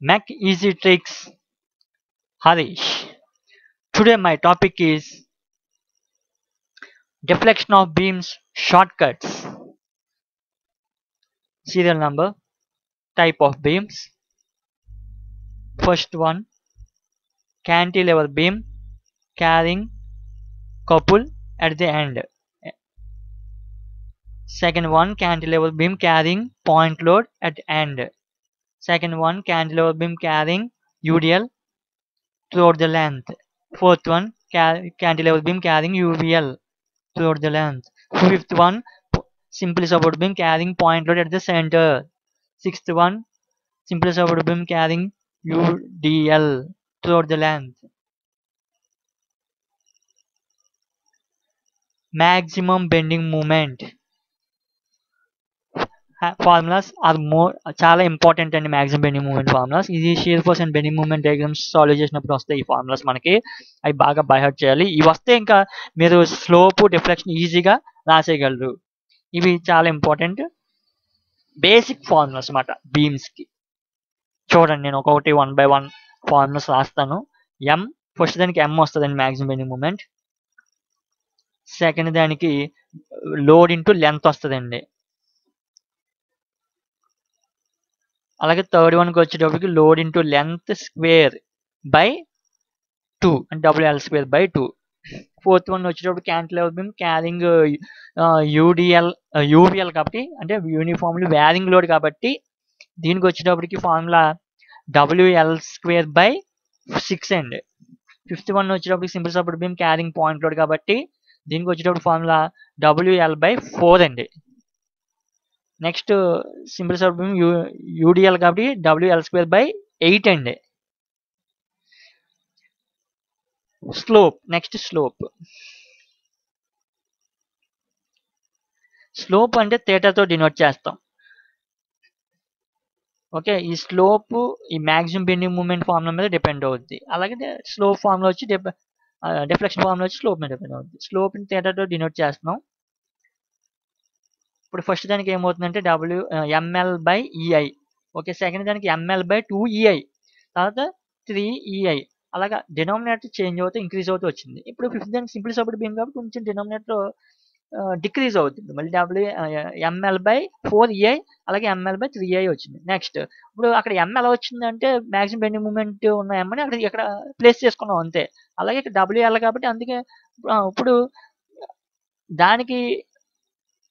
Mac Easy Tricks Harish. Today my topic is deflection of beams shortcuts. Serial number, type of beams. First one cantilever beam carrying couple at the end. Second one cantilever beam carrying point load at end. Second one cantilever beam carrying UDL throughout the length. Fourth one ca- cantilever beam carrying UVL throughout the length. Fifth one simple support beam carrying point load at the center. Sixth one simple support beam carrying UDL throughout the length. Maximum bending moment. Formulas are more చాలా important అండి maximum బెనీ moment formulas ఇది shear force and bending moment diagrams solve చేసినప్పుడు వస్తాయి ఈ formulas మనకి. అవి బాగా బైహర్ట్ చేయాలి. ఇవి వస్తే ఇంకా మీరు స్లోప్ డిఫ్లెక్షన్ ఈజీగా రాసేయగలరు. ఇవి చాలా ఇంపార్టెంట్ బేసిక్ ఫార్ములాస్ అన్నమాట బీమ్స్కి చూడండి నేను ఒక్కొక్కటి వన్ బై వన్ ఫార్ములాస్ రాస్తాను. ఎం ఫస్ట్ దానికి ఎం వస్తుందండి మ్యాక్సిమం బెండింగ్ మూమెంట్ సెకండ్ దానికి లోడ్ ఇంటూ లెంత్ వస్తుందండి. అలాగే థర్డ్ వన్కి వచ్చేటప్పటికి load into length square by two అంటే WL square by two fourth one వచ్చేటప్పుడు cantilever beam carrying UDL UVL కాబట్టి అంటే యూనిఫామ్లీ వ్యారింగ్ లోడ్ కాబట్టి దీనికి వచ్చేటప్పటికి formula WL square by six అండి ఫిఫ్త్ వన్ వచ్చేటప్పటికి simple support beam carrying point load కాబట్టి దీనికి వచ్చేటప్పుడు ఫార్ములా డబ్ల్యూఎల్ బై ఫోర్ అండి next simple sub U UDL కాబట్టి డబ్ల్యూఎల్ స్క్వేర్ బై ఎయిట్ అండి స్లోప్ నెక్స్ట్ స్లోప్ స్లోప్ అంటే థియేటర్తో డినోట్ చేస్తాం. ఓకే ఈ స్లోప్ ఈ మ్యాక్సిమం బెండింగ్ మూమెంట్ ఫార్ములా మీద డిపెండ్ అవుద్ది. అలాగే స్లోప్ ఫార్ములా వచ్చి డిఫ్లెక్షన్ ఫార్ములా వచ్చి స్లోప్ మీద డిపెండ్ అవుద్ది. స్లోప్ థియేటర్తో డినోట్ చేస్తున్నాం. ఇప్పుడు ఫస్ట్ దానికి ఏమవుతుందంటే W ML by EI okay second దానికి ఎంఎల్ బై టూ ఈఐ తర్వాత త్రీ ఈఐ అలాగా డినామినేటర్ చేంజ్ అవుతూ ఇంక్రీజ్ అవుతూ వచ్చింది. ఇప్పుడు ఫిఫ్త్ దానికి సింపుల్ సపోర్ట్ బీమ్ కాబట్టి కొంచెం డినామినేటర్ డిక్రీజ్ అవుతుంది. మళ్ళీ W ML by four EI అలాగే ఎంఎల్ బై త్రీ ఐ వచ్చింది. నెక్స్ట్ ఇప్పుడు అక్కడ ఎంఎల్ వచ్చిందంటే మ్యాక్సిమం బెండింగ్ మూమెంట్ ఉన్న ఎమ్మని అక్కడ ఇక్కడ ప్లేస్ చేసుకున్నాం అంతే. అలాగే ఇక్కడ డబ్ల్యూఎల్ కాబట్టి అందుకే ఇప్పుడు దానికి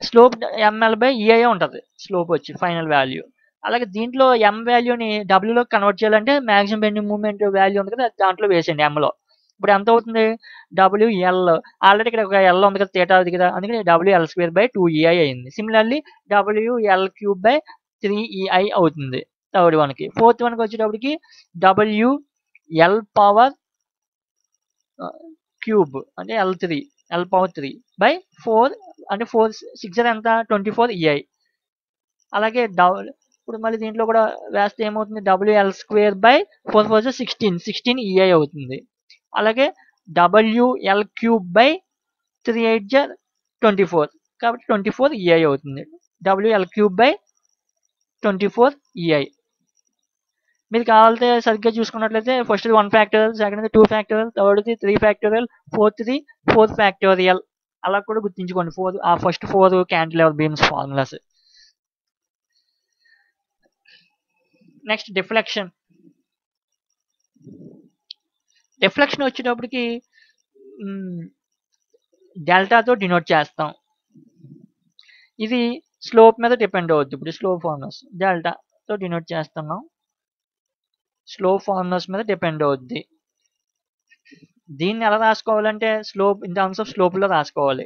slope ML by E I ఉంటుంది స్లోప్ వచ్చి ఫైనల్ వాల్యూ అలాగే దీంట్లో ఎం వాల్యూని డబ్ల్యూలో కన్వర్ట్ చేయాలంటే మ్యాక్సిమం బెండింగ్ మూమెంట్ వాల్యూ ఉంది కదా దాంట్లో వేసేయండి ఎంలో ఇప్పుడు ఎంత అవుతుంది? డబ్ల్యూఎల్ ఆల్రెడీ ఇక్కడ ఒక ఎల్ ఉంది కదా థియేటర్ అది కదా అందుకని W L square by two E I అయింది. Similarly W L cube by three E I అవుతుంది థర్డ్ వన్కి ఫోర్త్ వన్కి వచ్చేటప్పటికి డబ్ల్యూఎల్ పవర్ క్యూబ్ అంటే L three L power three by four అంటే ఫోర్ సిక్స్ ఎంత? ట్వంటీ ఫోర్ ఈఐ అలాగే double ఇప్పుడు మళ్ళీ దీంట్లో కూడా వేస్తే ఏమవుతుంది? W L square by four four sixteen sixteen E I అవుతుంది. అలాగే W L cube by three eight జర్ twenty four కాబట్టి ట్వంటీ ఫోర్ ఈఐ అవుతుంది. WL cube by twenty four EI మీరు కావాలంటే సరిగ్గా చూసుకున్నట్లయితే first one factorial second two factorial థర్డ్ది three factorial ఫోర్త్ది four factorial అలా కూడా గుర్తించుకోండి. ఫోర్ ఆ first four cantilever beams formulas. Next deflection. Deflection వచ్చేటప్పటికి డెల్టాతో డినోట్ చేస్తాం. ఇది స్లోప్ మీద డిపెండ్ అవుద్ది. ఇప్పుడు స్లో ఫార్ములాస్. డెల్టాతో డినోట్ చేస్తున్నాం. స్లో ఫార్ములాస్ మీద డిపెండ్ అవుద్ది. దీన్ని ఎలా రాసుకోవాలంటే స్లోప్ ఇన్ టర్మ్స్ ఆఫ్ స్లోప్లో రాసుకోవాలి.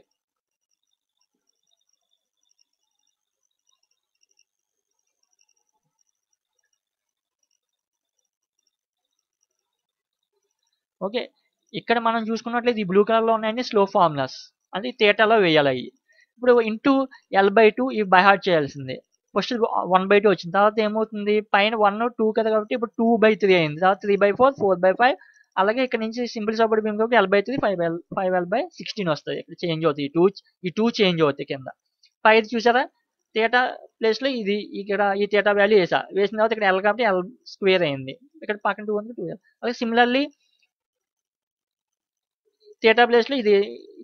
ఓకే. ఇక్కడ మనం చూసుకున్నట్లయితే ఈ బ్లూ కలర్లో ఉన్నాయండి స్లో ఫార్ములాస్. అది థియేటర్లో వేయాలి అవి. ఇప్పుడు ఇంటూ ఎల్ బై టూ ఇవి బై హార్ట్ చేయాల్సిందే. ఫస్ట్ వన్ బై టూ వచ్చింది. తర్వాత ఏమవుతుంది? పైన వన్ టూ కదా కాబట్టి ఇప్పుడు టూ బై త్రీ అయింది. తర్వాత three by four four by five అలాగే ఇక్కడ నుంచి సింపుల్ సపోర్ట్ బీమ్ కాబట్టి L by three five L five L by sixteen వస్తుంది ఇక్కడ చేంజ్ అవుతుంది ఈ టూ ఈ టూ చేంజ్ అవుతాయి కింద. పైది చూసారా? థీటా ప్లేస్లో ఇది ఇక్కడ ఈ థీటా వాల్యూ వేసా. వేసిన తర్వాత ఇక్కడ ఎల్ కాబట్టి ఎల్ స్క్వేర్ అయింది. ఇక్కడ పక్కన టూ ఉంది టూ ఎల్ అలాగే సిమిలర్లీ థీటా ప్లేస్లో ఇది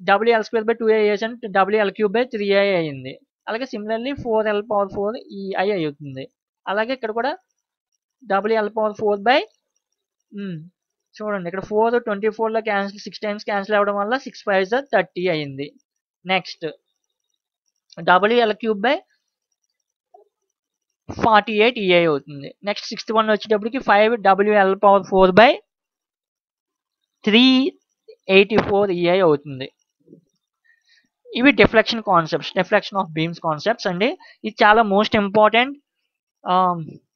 W L square by two A వేసాను. W L cube by three I అయింది. అలాగే similarly four L power four E I అవుతుంది. అలాగే ఇక్కడ కూడా W L power four by చూడండి ఇక్కడ ఫోర్ ట్వంటీ ఫోర్లో క్యాన్సిల్ సిక్స్ టైమ్స్ క్యాన్సిల్ అవ్వడం వల్ల సిక్స్ ఫైవ్ జా థర్టీ అయింది. Next. WL cube by forty eight EI అవుతుంది. నెక్స్ట్ సిక్స్త్ వన్ వచ్చేటప్పటికి five WL power four by three eighty four EI అవుతుంది. ఇవి deflection concepts deflection of beams concepts అండి. ఇది చాలా మోస్ట్ ఇంపార్టెంట్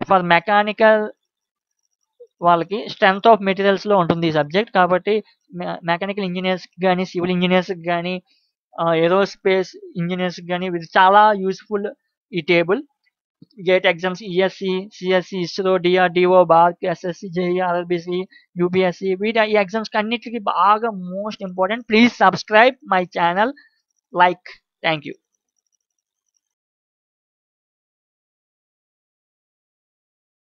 ఫర్ మెకానికల్ వాళ్ళకి స్ట్రెంగ్త్ ఆఫ్ మెటీరియల్స్లో ఉంటుంది ఈ సబ్జెక్ట్ కాబట్టి మెకానికల్ ఇంజనీర్స్ కానీ సివిల్ ఇంజనీర్స్కి కానీ ఏరోస్పేస్ ఇంజనీర్స్ కానీ ఇది చాలా యూస్ఫుల్ ఈ table gate exams ESC CSC ISRO DRDO BARC SSC JE RBC UPSC వీటి ఈ ఎగ్జామ్స్కి అన్నిటికీ బాగా most important please subscribe my channel like thank you